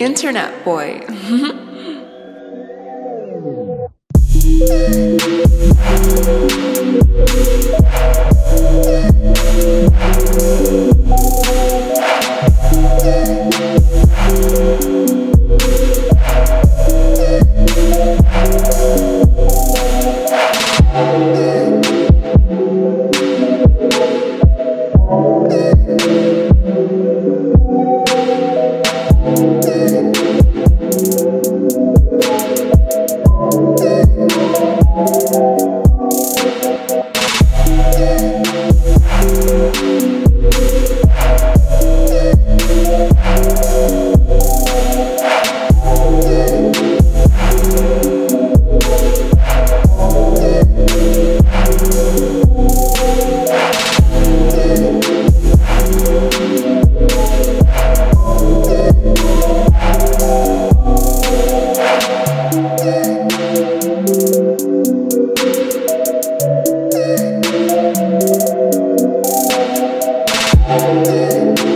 Internet boy. it.